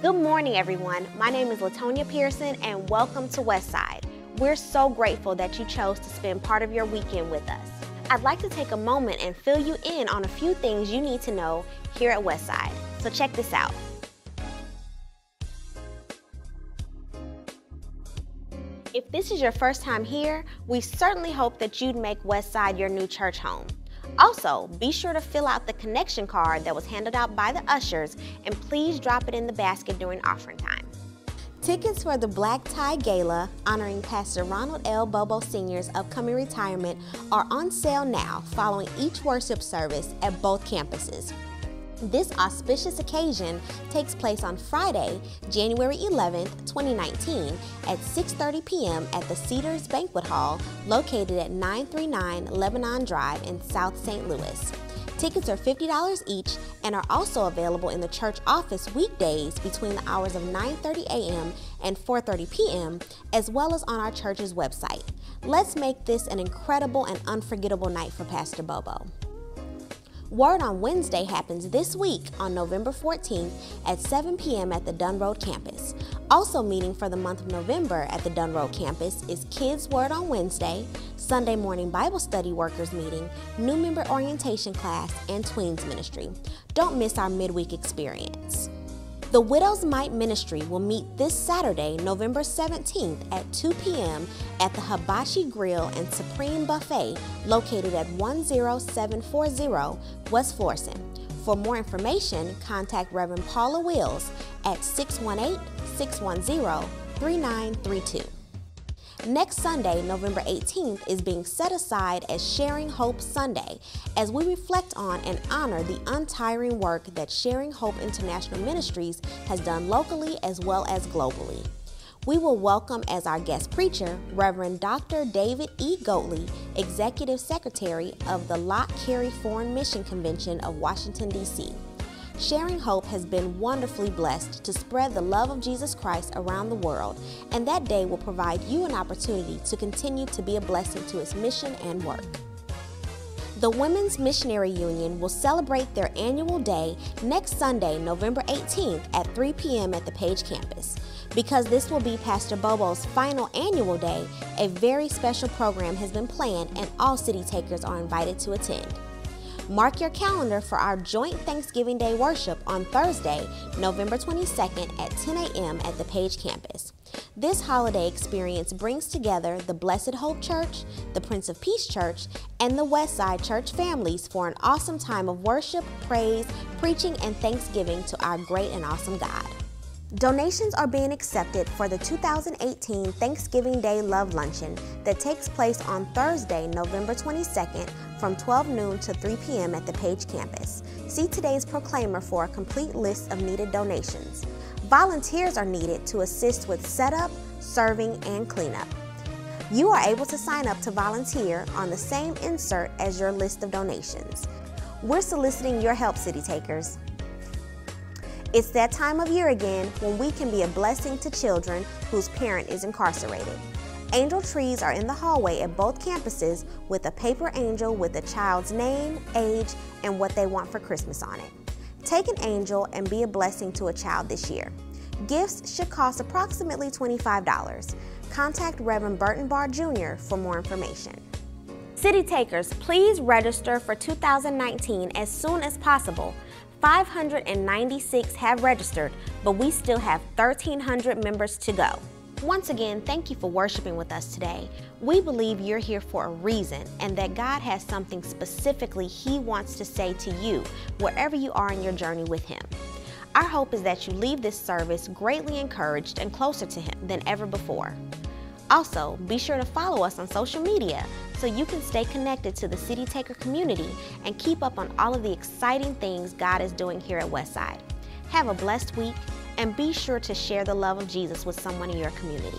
Good morning, everyone. My name is Latonia Pearson, and welcome to Westside. We're so grateful that you chose to spend part of your weekend with us. I'd like to take a moment and fill you in on a few things you need to know here at Westside. So check this out. If this is your first time here, we certainly hope that you'd make Westside your new church home. Also, be sure to fill out the connection card that was handed out by the ushers and please drop it in the basket during offering time. Tickets for the Black Tie Gala honoring Pastor Ronald L. Bobo Sr.'s upcoming retirement are on sale now following each worship service at both campuses. This auspicious occasion takes place on Friday, January 11, 2019 at 6.30 p.m. at the Cedars Banquet Hall located at 939 Lebanon Drive in South St. Louis. Tickets are $50 each and are also available in the church office weekdays between the hours of 9:30 a.m. and 4:30 p.m. as well as on our church's website. Let's make this an incredible and unforgettable night for Pastor Bobo. Word on Wednesday happens this week on November 14th at 7 p.m. at the Dunn Road campus. Also meeting for the month of November at the Dunn Road campus is Kids Word on Wednesday, Sunday morning Bible study workers meeting, new member orientation class, and tweens ministry. Don't miss our midweek experience. The Widow's Might Ministry will meet this Saturday, November 17th at 2 p.m. at the Hibachi Grill and Supreme Buffet located at 10740 West Florissant. For more information, contact Reverend Paula Wills at 618 610 3932. Next Sunday, November 18th, is being set aside as Sharing Hope Sunday as we reflect on and honor the untiring work that Sharing Hope International Ministries has done locally as well as globally. We will welcome as our guest preacher Reverend Dr. David E. Goatley, Executive Secretary of the Lott Carey Foreign Mission Convention of Washington, D.C. Sharing Hope has been wonderfully blessed to spread the love of Jesus Christ around the world, and that day will provide you an opportunity to continue to be a blessing to its mission and work. The Women's Missionary Union will celebrate their annual day next Sunday, November 18th at 3 p.m. at the Page campus. Because this will be Pastor Bobo's final annual day, a very special program has been planned and all city takers are invited to attend. Mark your calendar for our joint Thanksgiving Day worship on Thursday, November 22nd at 10 a.m. at the Page campus. This holiday experience brings together the Blessed Hope Church, the Prince of Peace Church, and the Westside Church families for an awesome time of worship, praise, preaching, and thanksgiving to our great and awesome God. Donations are being accepted for the 2018 Thanksgiving Day Love Luncheon that takes place on Thursday, November 22nd from 12 noon to 3 p.m. at the Page campus. See today's proclaimer for a complete list of needed donations. Volunteers are needed to assist with setup, serving, and cleanup. You are able to sign up to volunteer on the same insert as your list of donations. We're soliciting your help, City Takers. It's that time of year again when we can be a blessing to children whose parent is incarcerated. Angel trees are in the hallway at both campuses with a paper angel with the child's name, age, and what they want for Christmas on it. Take an angel and be a blessing to a child this year. Gifts should cost approximately $25. Contact Reverend Burton Barr Jr. for more information. City Takers, please register for 2019 as soon as possible. 596 have registered, but we still have 1,300 members to go. Once again, thank you for worshiping with us today. We believe you're here for a reason and that God has something specifically He wants to say to you wherever you are in your journey with Him. Our hope is that you leave this service greatly encouraged and closer to Him than ever before. Also, be sure to follow us on social media so you can stay connected to the City Taker community and keep up on all of the exciting things God is doing here at Westside. Have a blessed week and be sure to share the love of Jesus with someone in your community.